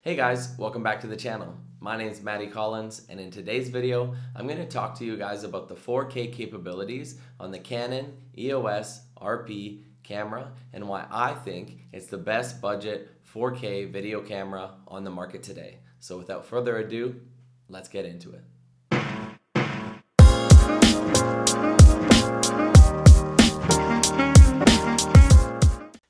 Hey guys, welcome back to the channel. My name is Matty Collins and in today's video, I'm going to talk to you guys about the 4K capabilities on the Canon EOS RP camera and why I think it's the best budget 4K video camera on the market today. So without further ado, let's get into it.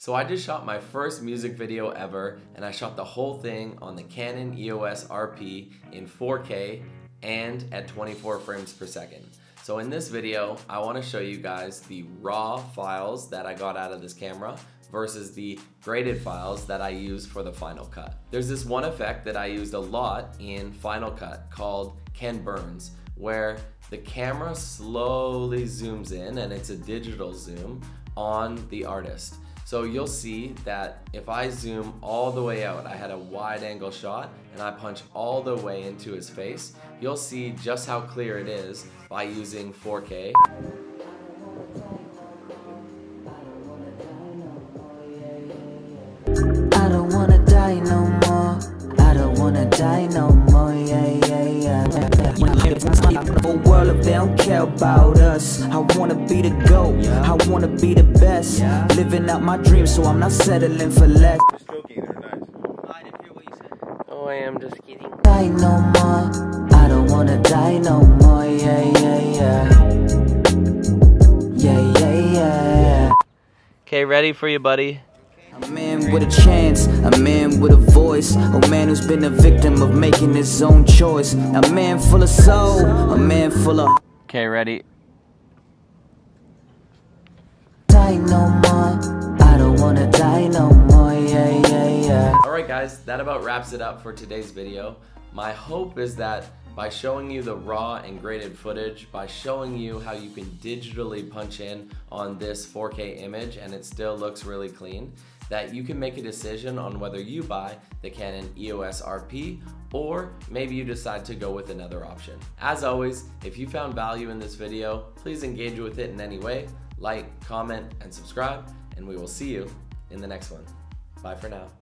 So I just shot my first music video ever and I shot the whole thing on the Canon EOS RP in 4K and at 24 frames per second. So in this video, I wanna show you guys the raw files that I got out of this camera versus the graded files that I use for the Final Cut. There's this one effect that I used a lot in Final Cut called Ken Burns, where the camera slowly zooms in and it's a digital zoom on the artist. So you'll see that if I zoom all the way out, I had a wide angle shot and I punch all the way into his face, you'll see just how clear it is by using 4K. A world if they don't care about us. I wanna be the GOAT. I wanna be the best. Living out my dreams, so I'm not settling for less. Oh, I am just kidding. Die no more. I don't wanna die no more. Yeah, yeah, yeah. Yeah, yeah, yeah. Okay, ready for you, buddy? A man with a chance, a man with a voice, a man who's been a victim of making his own choice, a man full of soul, a man full of Okay, ready? die no more. I don't wanna die no more. Yeah, yeah, yeah. Alright guys, that about wraps it up for today's video. My hope is that by showing you the raw and graded footage, by showing you how you can digitally punch in on this 4K image and it still looks really clean, that you can make a decision on whether you buy the Canon EOS RP or maybe you decide to go with another option. As always, if you found value in this video, please engage with it in any way, like, comment, and subscribe, and we will see you in the next one. Bye for now.